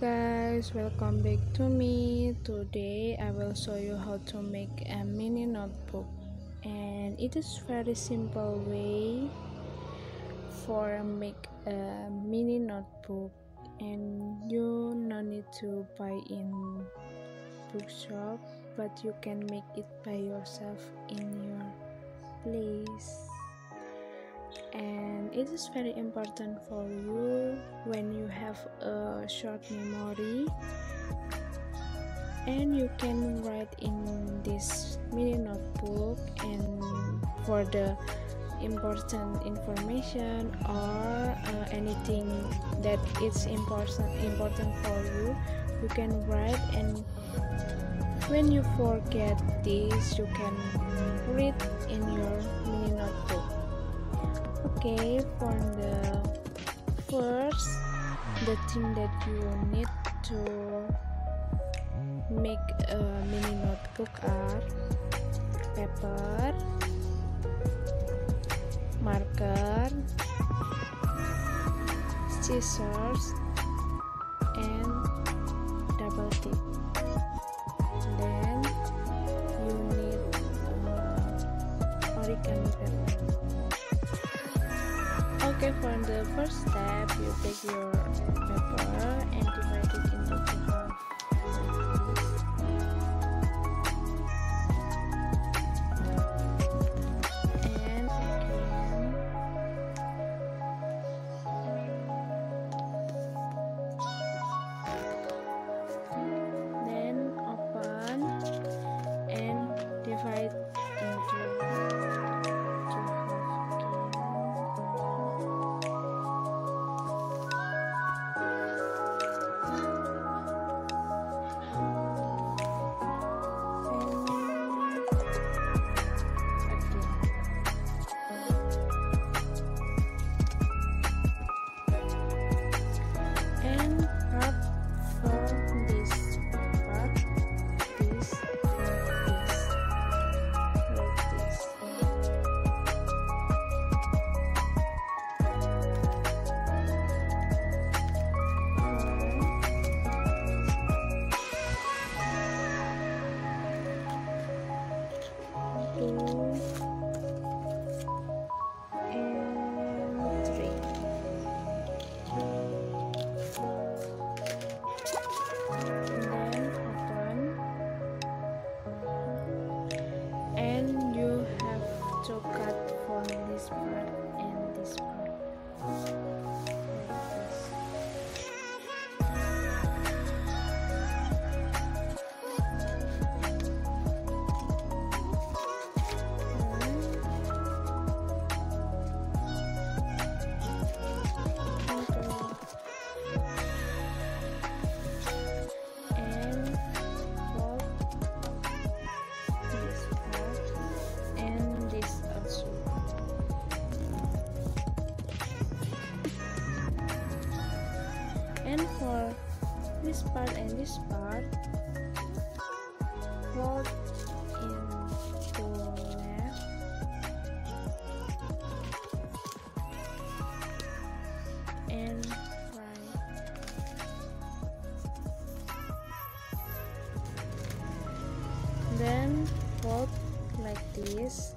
guys welcome back to me. Today i will show you how to make a mini notebook. And it is very simple way for make a mini notebook. And you no need to buy in bookshop but you can make it by yourself in your place. And it is very important for you when you have a short memory. And you can write in this mini notebook and for the important information or uh, anything that is important important for you you can write and when you forget this you can read in your mini notebook okay for the first the thing that you need to make a mini notebook are paper marker scissors okay for the first step you take your to cut from this part and for this part and this part fold into left and right. Then fold like this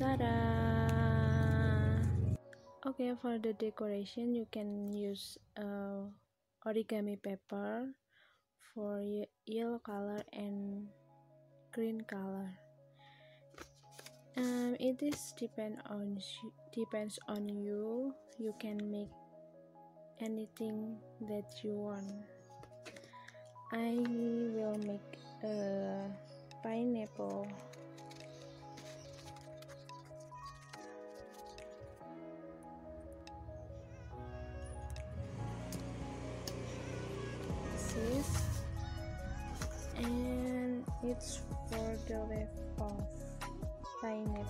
ta-da! Okay for the decoration you can use uh, origami paper for yellow color and green color. Um it is depend on depends on you. You can make anything that you want. I will make a pineapple It's for further west of Chinatown.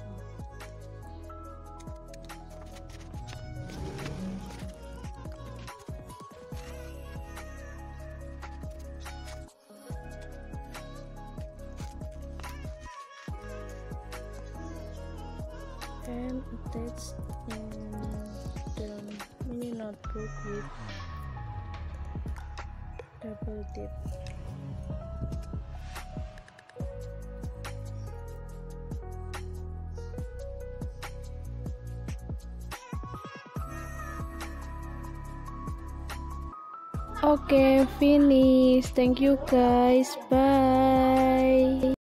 and that's in the mini notebook with double dip okay finish. Thank you guys. Bye